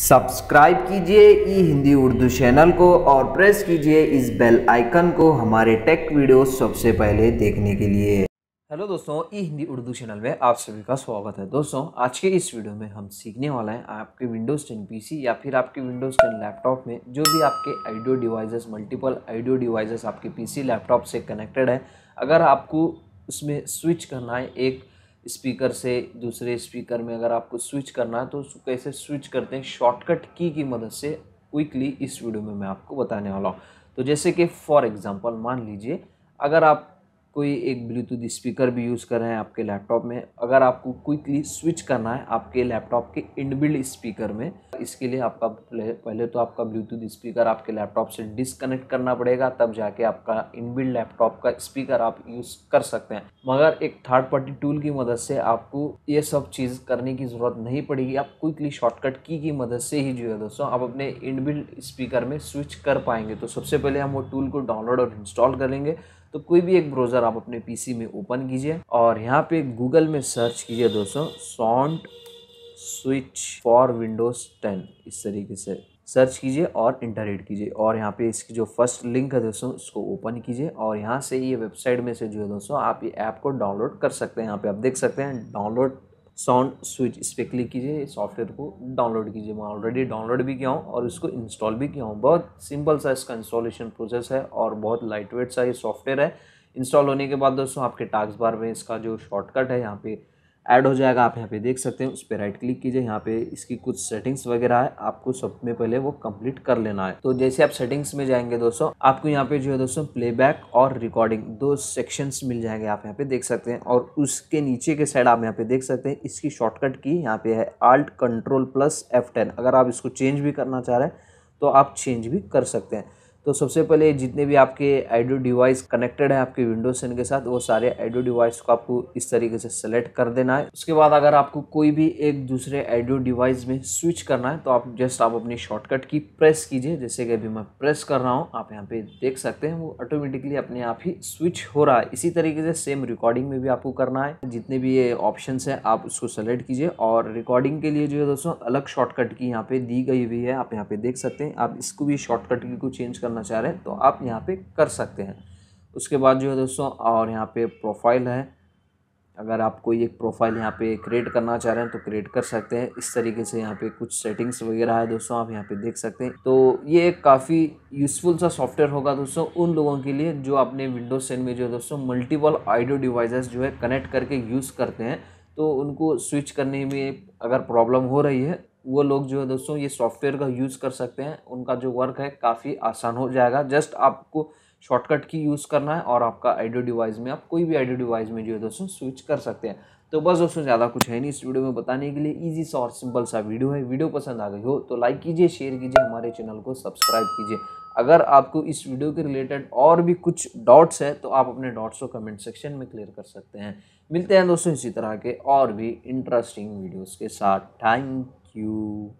Subscribe कीजिए ई Hindi Urdu channel को और प्रेस कीजिए इस बेल आइकन को हमारे टेक वीडियो सबसे पहले देखने के लिए। हेलो दोस्तों, ई हिंदी उर्दू चैनल में आप सभी का स्वागत है। दोस्तों, आज के इस वीडियो में हम सीखने वाले हैं आपके विंडोज़ 10 पीसी या फिर आपके विंडोज़ 10 लैपटॉप में जो भी आपके audio devices multiple audio devices आपके पीसी लैपटॉप से कनेक्टेड है। अगर आपको उसमें स्विच करना है, एक स्पीकर से दूसरे स्पीकर में अगर आपको स्विच करना है तो उसको कैसे स्विच करते हैं? शॉर्टकट की की मदद से क्विकली इस वीडियो में मैं आपको बताने वाला हूँ। तो जैसे कि फॉर एग्जांपल, मान लीजिए, अगर आप कोई एक ब्लूटूथ स्पीकर भी यूज़ कर रहे हैं आपके लैपटॉप में, अगर आपको क्विकली स्विच करना है आपके लैपटॉप के इनबिल्ड स्पीकर में इसके लिए आपका पहले तो आपका ब्लूटूथ स्पीकर आपके लैपटॉप से डिसकनेक्ट करना पड़ेगा, तब जाके आपका इनबिल्ड लैपटॉप का स्पीकर आप यूज़ कर सकते हैं। मगर एक थर्ड पार्टी टूल की मदद से आपको ये सब चीज़ करने की ज़रूरत नहीं पड़ेगी। आप क्विकली शॉर्टकट की की मदद से ही जो है दोस्तों, आप अपने इनबिल्ड स्पीकर में स्विच कर पाएँगे। तो सबसे पहले हम वो टूल को डाउनलोड और इंस्टॉल कर लेंगे। तो कोई भी एक ब्राउज़र आप अपने पीसी में ओपन कीजिए और यहाँ पे गूगल में सर्च कीजिए दोस्तों सॉन्ट स्विच फॉर विंडोज़ 10 इस तरीके से। सर्च कीजिए और इंटर हिट कीजिए। और यहाँ पे इसकी जो फ़र्स्ट लिंक है दोस्तों उसको ओपन कीजिए। और यहाँ से ये वेबसाइट में से जो है दोस्तों, आप ये ऐप को डाउनलोड कर सकते हैं। यहाँ पे आप देख सकते हैं डाउनलोड साउंड स्विच इस पर क्लिक कीजिए। सॉफ्टवेयर को डाउनलोड कीजिए। मैं ऑलरेडी डाउनलोड भी किया हूँ और इसको इंस्टॉल भी किया हूँ। बहुत सिंपल सा इसका इंस्टॉलेशन प्रोसेस है और बहुत लाइट वेट सा ये सॉफ्टवेयर है। इंस्टॉल होने के बाद दोस्तों, आपके टास्क बार में इसका जो शॉर्टकट है, यहाँ पे ऐड हो जाएगा, आप यहाँ पे देख सकते हैं, उस पर राइट क्लिक कीजिए, यहाँ पे इसकी कुछ सेटिंग्स वगैरह है, आपको सब में पहले वो कंप्लीट कर लेना है। तो जैसे आप सेटिंग्स में जाएँगे दोस्तों, आपको यहाँ पे जो है दोस्तों प्लेबैक और रिकॉर्डिंग दो सेक्शंस मिल जाएँगे, आप यहाँ पे देख सकते हैं। और उसके नीचे के साइड आप यहाँ पे देख सकते हैं, इसकी शॉर्टकट की यहाँ पे है आल्ट कंट्रोल प्लस एफ़ अगर आप इसको चेंज भी करना चाह रहे हैं तो आप चेंज भी कर सकते हैं। तो सबसे पहले जितने भी आपके आइडियो डिवाइस कनेक्टेड है आपके विंडोज़ टेन के साथ, वो सारे आइडियो डिवाइस को आपको इस तरीके से सेलेक्ट कर देना है। उसके बाद अगर आपको कोई भी एक दूसरे आइडियो डिवाइस में स्विच करना है तो आप जस्ट आप अपनी शॉर्टकट की प्रेस कीजिए। जैसे कि अभी मैं प्रेस कर रहा हूँ, आप यहाँ पे देख सकते हैं, वो ऑटोमेटिकली अपने आप ही स्विच हो रहा है। इसी तरीके से सेम रिकॉर्डिंग में भी आपको करना है। जितने भी ये ऑप्शन है, आप उसको सेलेक्ट कीजिए। और रिकॉर्डिंग के लिए जो है दोस्तों, अलग शॉर्टकट की यहाँ पे दी गई हुई है, आप यहाँ पे देख सकते हैं। आप इसको भी शॉर्टकट की को चेंज करना चाह रहे हैं तो आप यहाँ पे कर सकते हैं। उसके बाद जो है दोस्तों, और यहाँ पे प्रोफ़ाइल है। अगर आप कोई एक प्रोफ़ाइल यहाँ पे क्रिएट करना चाह रहे हैं तो क्रिएट कर सकते हैं। इस तरीके से यहाँ पे कुछ सेटिंग्स वगैरह है दोस्तों, आप यहाँ पे देख सकते हैं। तो ये एक काफ़ी यूज़फुल सा सॉफ्टवेयर होगा दोस्तों, उन लोगों के लिए जो अपने विंडोज़ टेन में जो है दोस्तों मल्टीपल आइडियो डिवाइसेस जो है कनेक्ट करके यूज़ करते हैं। तो उनको स्विच करने में अगर प्रॉब्लम हो रही है वो लोग जो है दोस्तों, ये सॉफ्टवेयर का यूज़ कर सकते हैं। उनका जो वर्क है, काफ़ी आसान हो जाएगा। जस्ट आपको शॉर्टकट की यूज़ करना है और आपका आइडियो डिवाइस में, आप कोई भी आइडियो डिवाइस में जो है दोस्तों स्विच कर सकते हैं। तो बस दोस्तों, ज़्यादा कुछ है नहीं इस वीडियो में बताने के लिए। इजी सा और सिंपल सा वीडियो है। वीडियो पसंद आ गई हो तो लाइक कीजिए शेयर कीजिए, हमारे चैनल को सब्सक्राइब कीजिए। अगर आपको इस वीडियो के रिलेटेड और भी कुछ डाउट्स है तो आप अपने डाउट्स को कमेंट सेक्शन में क्लियर कर सकते हैं। मिलते हैं दोस्तों इसी तरह के और भी इंटरेस्टिंग वीडियोज़ के साथ। Thank you